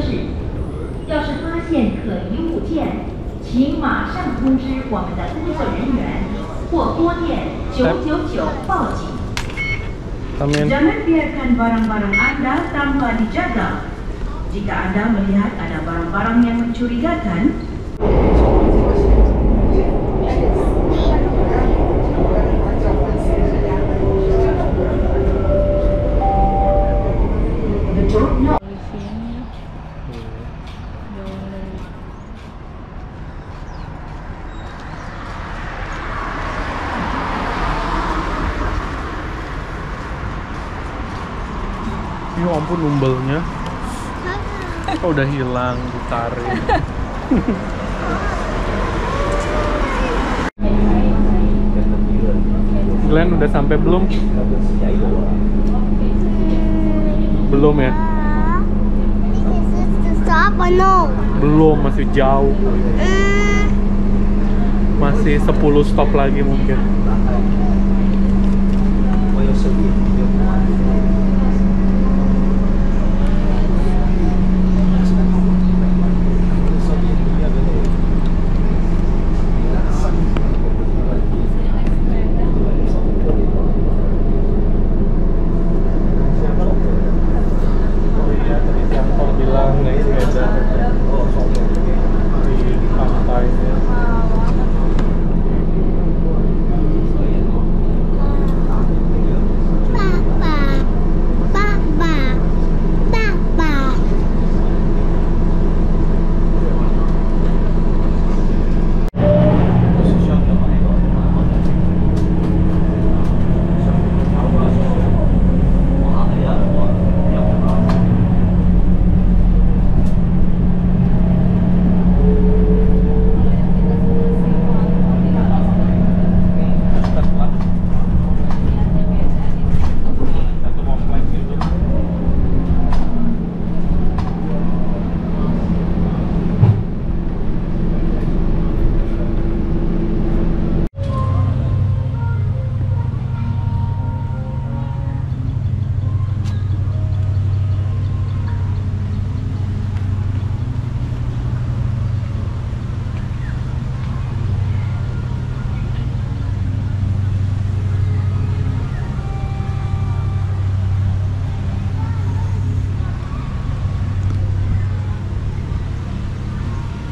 示。要是发现可疑物件，请马上通知我们的工作人员或拨电九九九报警。Amin. Jangan biarkan barang-barang Anda tanpa dijaga. Jika Anda melihat ada barang-barang yang mencurigakan, Ya ampun numbelnya. Oh, udah hilang ditarik. Glenn udah sampai belum? Belum ya? No? Belum, masih jauh. Mm, Masih 10 stop lagi mungkin.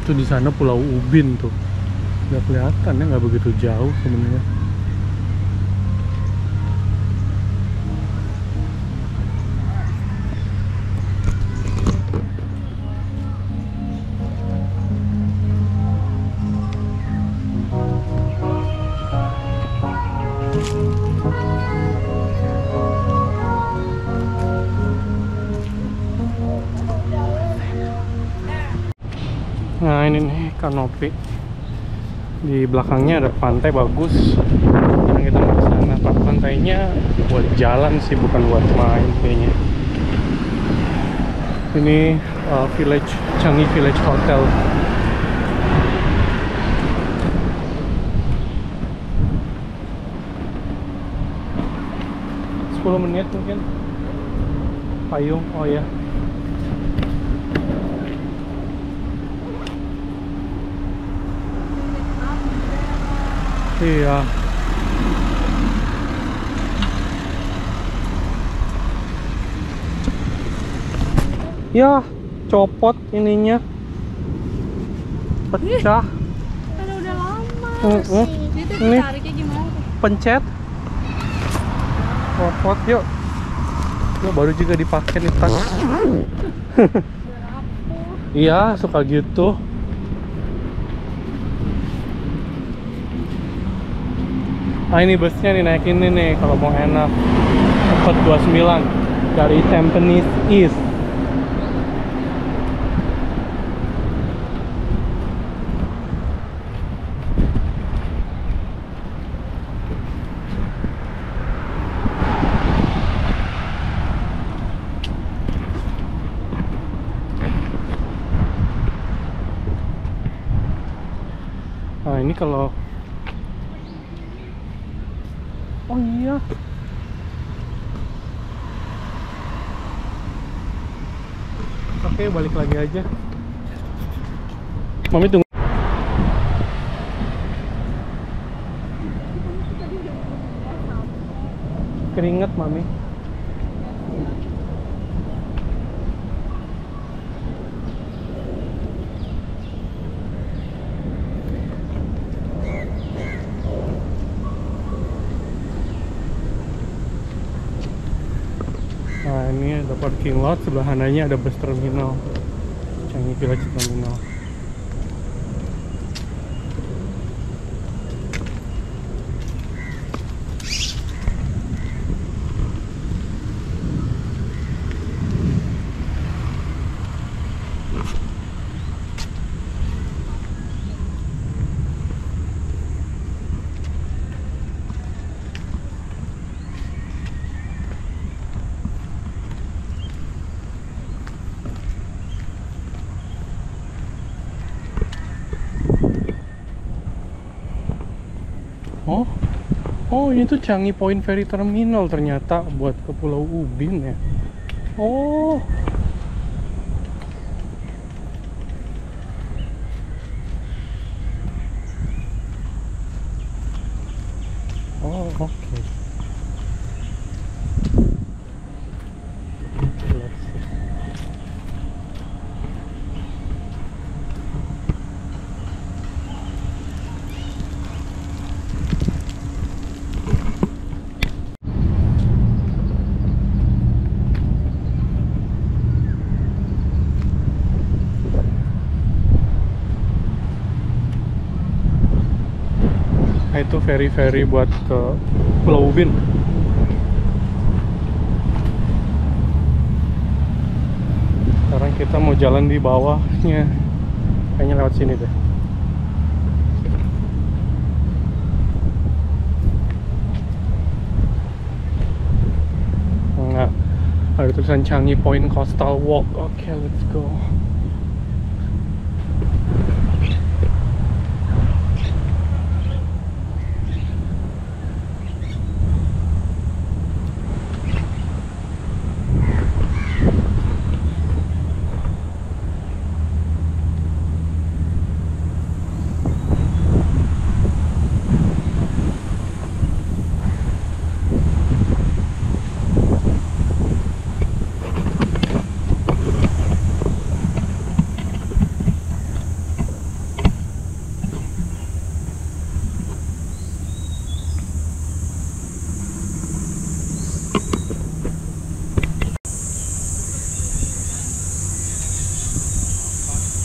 Itu di sana Pulau Ubin tuh. Nggak kelihatan ya, nggak begitu jauh sebenarnya. Nah ini nih kanopi di belakangnya ada pantai bagus. Sekarang kita mau ke sana. Pak pantainya buat jalan sih bukan buat main kayaknya. Ini uh, village Changi Village Hotel. Sepuluh menit mungkin. Payung, oh ya. Iya. Ya, copot ininya. Pecah. Kan udah lama. Mm-mm. Itu Ini. Pencet. Copot yuk. Yuk baru juga dipakai nih tas. Iya, suka gitu. Ah ini busnya nih naik ini nih kalau mau enak. Tempat 29 dari Tampines East. Nah ini kalau Oh iya Oke, balik lagi aja. Mami tunggu. Keringet, Mami. Nah ini ada parking lot, sebelah kanannya ada bus terminal. Changi Village Terminal Oh, oh ini tuh Changi Point Ferry Terminal ternyata buat ke Pulau Ubin ya. Oh oke. Let's see. Nah, itu ferry-ferry buat ke Pulau Ubin. Sekarang kita mau jalan di bawahnya. Kayaknya lewat sini deh. Enggak. Ada tulisan Changi Point Coastal Walk. Oke, let's go.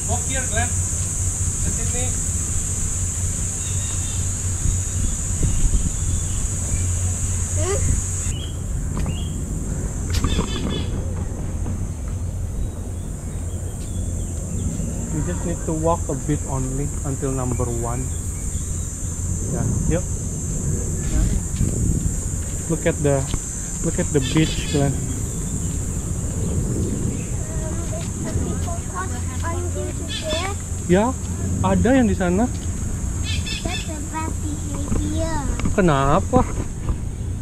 Walk here, Glenn. Di sini. You just need to walk a bit only until number one. Yeah, yep. Yeah. Look at the look at the beach, Glenn. Ya, ada yang di sana. Kenapa?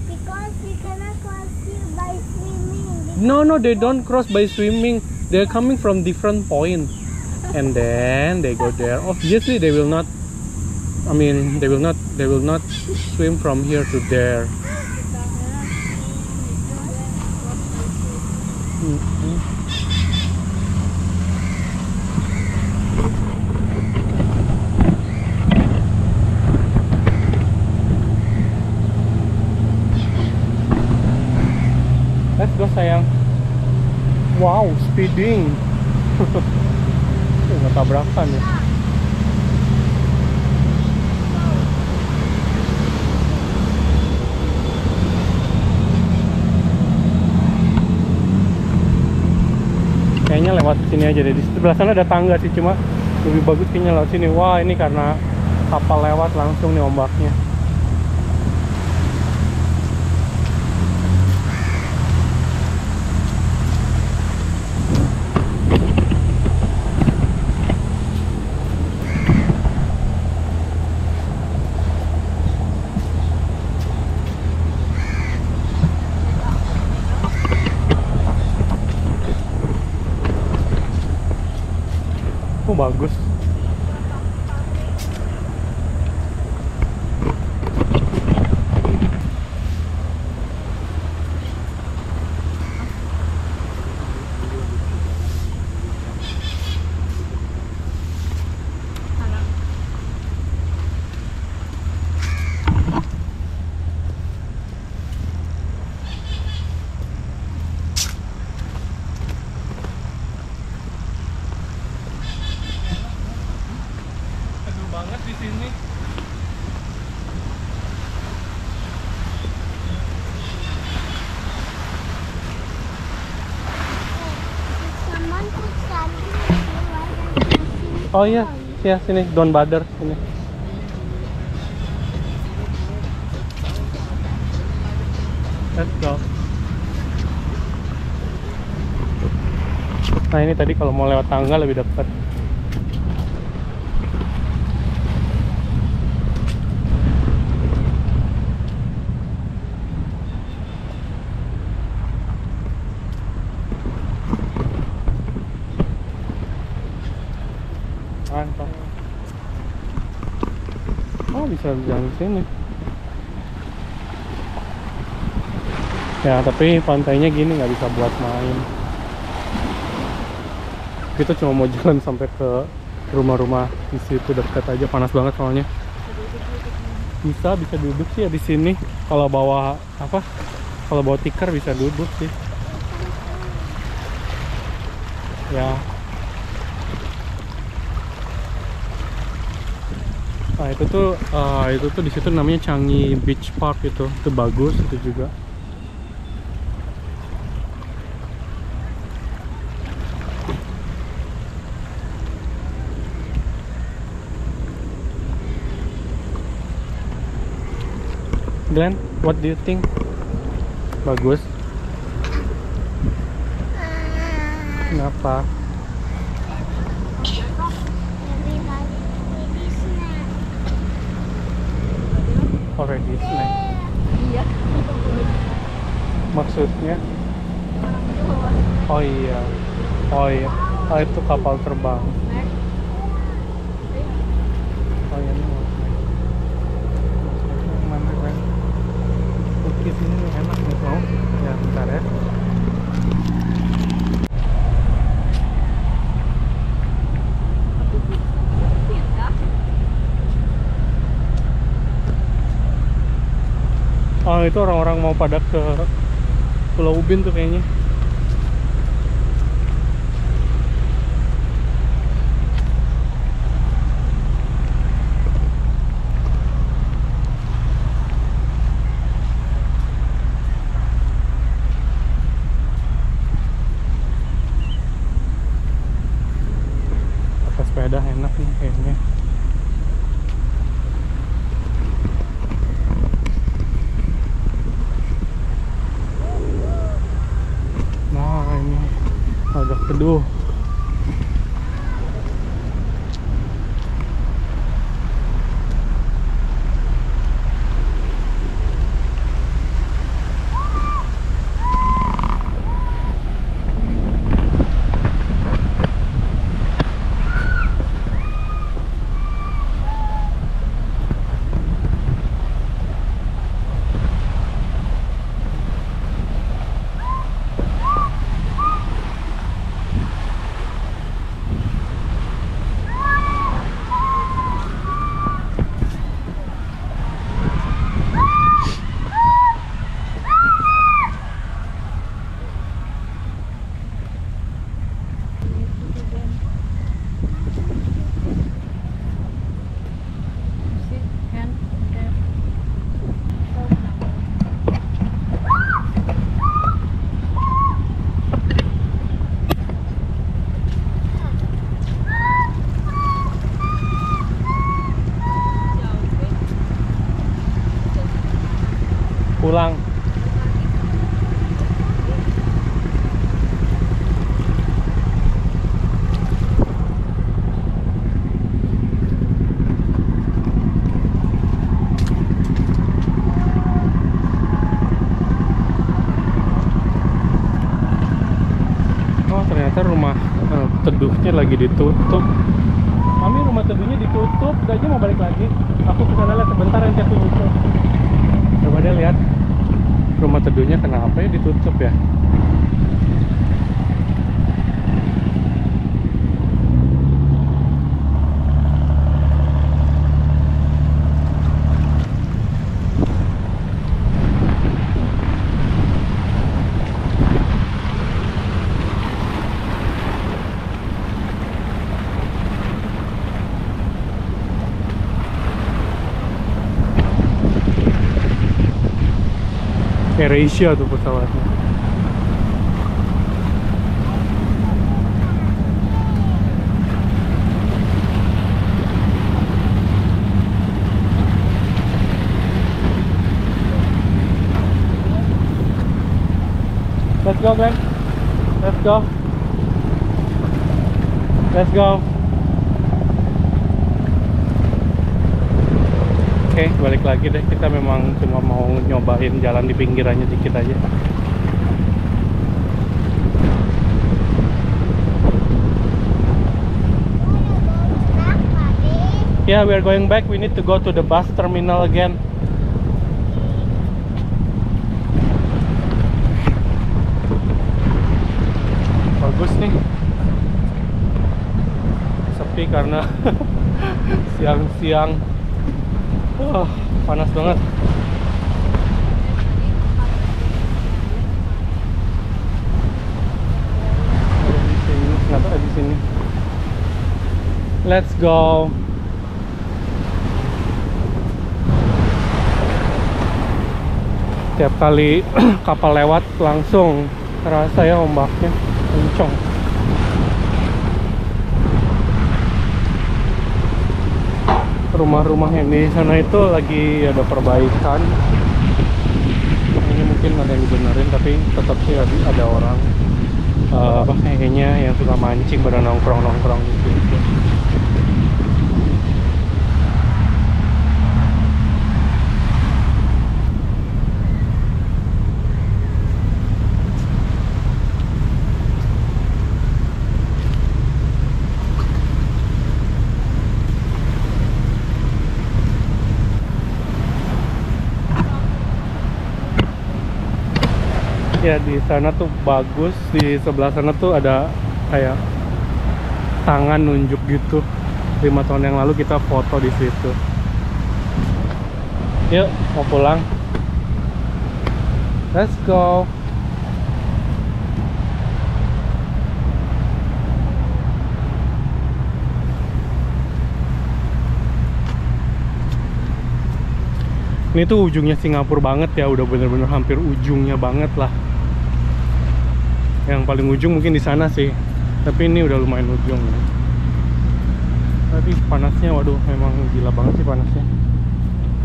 Because we cannot cross by swimming. No, no, they don't cross by swimming. They're coming from different point, and then they go there. Obviously, they will not. I mean, they will not. They will not swim from here to there. Mm-mm. Let's go sayang. Wow, speeding. Nggak tabrakan ya. Kayaknya lewat sini aja deh. Di sebelah sana ada tangga sih, cuma lebih bagus kayaknya lewat sini. Wah, ini karena kapal lewat langsung nih ombaknya. Oh bagus. Aduh banget Oh iya, ya sini Don Bader sini. Let's go. Nah ini tadi kalau mau lewat tangga lebih dekat. Mantap. Oh bisa jalan sini. Ya tapi pantainya gini nggak bisa buat main. Kita cuma mau jalan sampai ke rumah-rumah di situ dekat aja panas banget soalnya. Bisa bisa duduk sih ya di sini. Kalau bawa apa? Kalau bawa tikar bisa duduk sih. Ya Nah itu tuh eh, itu tuh di situ namanya Changi Beach Park itu, itu bagus itu juga. Glenn, what do you think? Bagus. Kenapa? Already snack. Iya. Maksudnya? Oh iya. Oh iya. Oh itu kapal terbang. Oh iya ini mau snack. Snacknya mana kan? Cookies ini enak nih mau. Ya bentar ya. Oh itu orang-orang mau pada ke Pulau Ubin tuh kayaknya. Ditutup. Mami rumah teduhnya ditutup, aja mau balik lagi. Aku ke sana lihat sebentar nanti aku nyusul. Coba deh lihat rumah teduhnya kenapa ya ditutup ya? AirAsia tuh pesawatnya. Let's go, Glenn. Let's go. Let's go. Oke, balik lagi deh. Kita memang cuma mau nyobain jalan di pinggirannya dikit aja. Yeah, we are going back. We need to go to the bus terminal again. Bagus nih. Sepi karena siang-siang. Wah, panas banget. Di di sini? Let's go. Tiap kali kapal lewat langsung terasa ya ombaknya kencang. Rumah-rumah yang di sana itu lagi ada perbaikan. Ini mungkin ada yang dibenerin tapi tetap sih ada, ada orang. Eh, apa kayaknya yang suka mancing pada nongkrong-nongkrong gitu ya di sana tuh bagus. Di sebelah sana tuh ada kayak tangan nunjuk gitu. Lima tahun yang lalu kita foto di situ. Yuk mau pulang? Let's go. Ini tuh ujungnya Singapura banget ya. Udah bener-bener hampir ujungnya banget lah yang paling ujung mungkin di sana sih. Tapi ini udah lumayan ujung ya. tapi panasnya waduh memang gila banget sih panasnya.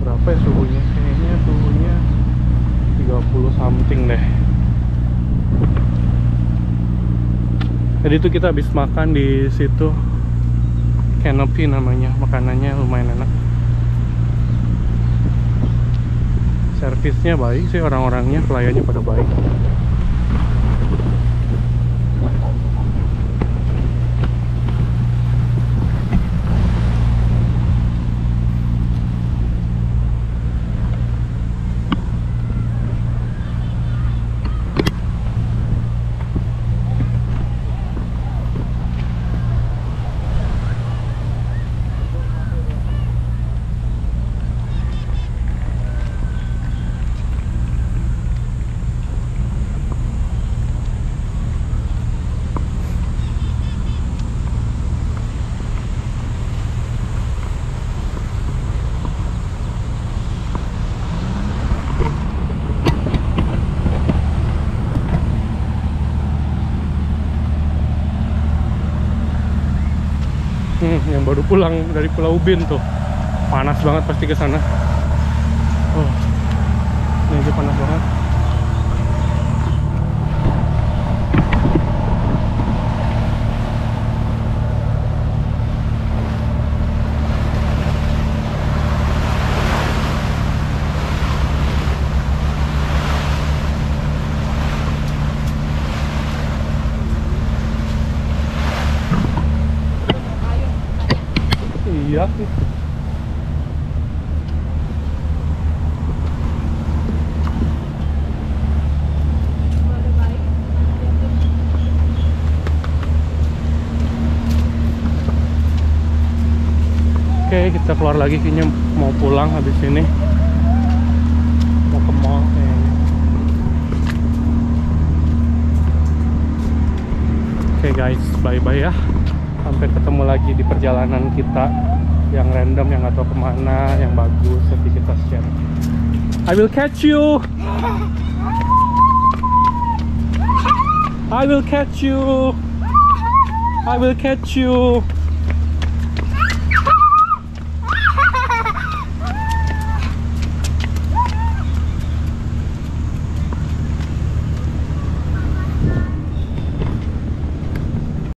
Berapa ya suhunya? Kayaknya suhunya 30 something deh. Jadi itu kita habis makan di situ. Canopy namanya makanannya lumayan enak. Servisnya baik sih orang-orangnya pelayannya pada baik Hmm, yang baru pulang dari Pulau Ubin tuh. Panas banget pasti ke sana. Oke, kita keluar lagi kayaknya mau pulang habis ini. Mau ke mall kayaknya. Oke guys, bye-bye ya. Sampai ketemu lagi di perjalanan kita yang random, yang tahu ke mana, yang bagus, nanti kita share. I will catch you. I will catch you. I will catch you.